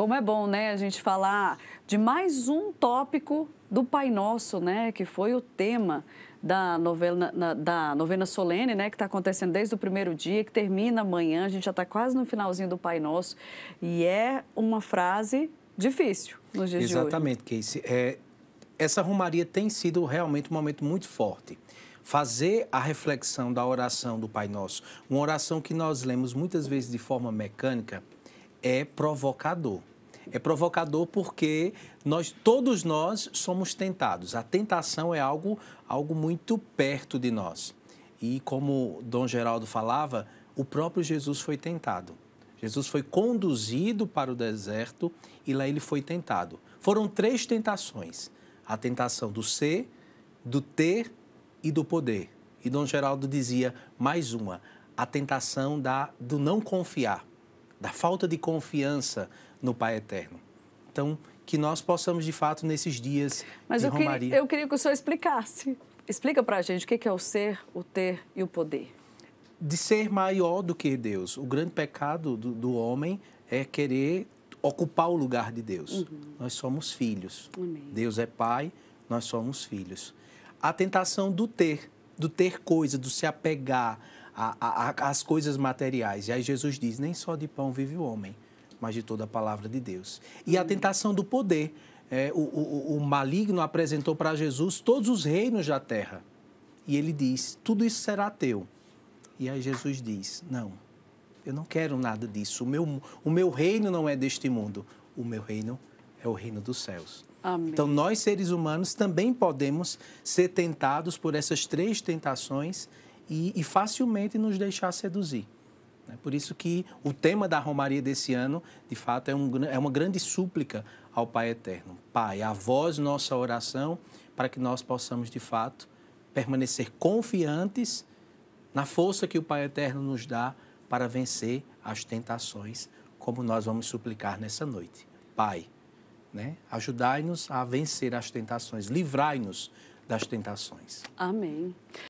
Como é bom, né, a gente falar de mais um tópico do Pai Nosso, né, que foi o tema da novena, na, da novena solene, né, que está acontecendo desde o primeiro dia, que termina amanhã, a gente já está quase no finalzinho do Pai Nosso, e é uma frase difícil nos dias Exatamente, de hoje. Casey. É, essa romaria tem sido realmente um momento muito forte. Fazer a reflexão da oração do Pai Nosso, uma oração que nós lemos muitas vezes de forma mecânica, é provocador. É provocador porque nós, todos nós somos tentados. A tentação é algo, algo muito perto de nós. E como Dom Geraldo falava, o próprio Jesus foi tentado. Jesus foi conduzido para o deserto e lá ele foi tentado. Foram três tentações: a tentação do ser, do ter e do poder. E Dom Geraldo dizia mais uma: a tentação da, do não confiar, da falta de confiança no Pai Eterno. Então, que nós possamos, de fato, nesses dias Mas de eu Romaria... Queria, eu queria que o senhor explicasse. Explica para a gente o que é o ser, o ter e o poder. De ser maior do que Deus. O grande pecado do, do homem é querer ocupar o lugar de Deus. Uhum. Nós somos filhos. Amém. Deus é pai, nós somos filhos. A tentação do ter, do ter coisa, do se apegar às coisas materiais. E aí Jesus diz: nem só de pão vive o homem, mas de toda a palavra de Deus. E a tentação do poder. É, o, o, o maligno apresentou para Jesus todos os reinos da terra. E ele diz: tudo isso será teu. E aí Jesus diz: não, eu não quero nada disso. O meu, o meu reino não é deste mundo. O meu reino é o reino dos céus. Amém. Então, nós seres humanos também podemos ser tentados por essas três tentações e, e facilmente nos deixar seduzir. É por isso que o tema da Romaria desse ano, de fato, é, um, é uma grande súplica ao Pai Eterno. Pai, a voz nossa oração para que nós possamos, de fato, permanecer confiantes na força que o Pai Eterno nos dá para vencer as tentações, como nós vamos suplicar nessa noite. Pai, né? ajudai-nos a vencer as tentações, livrai-nos das tentações. Amém.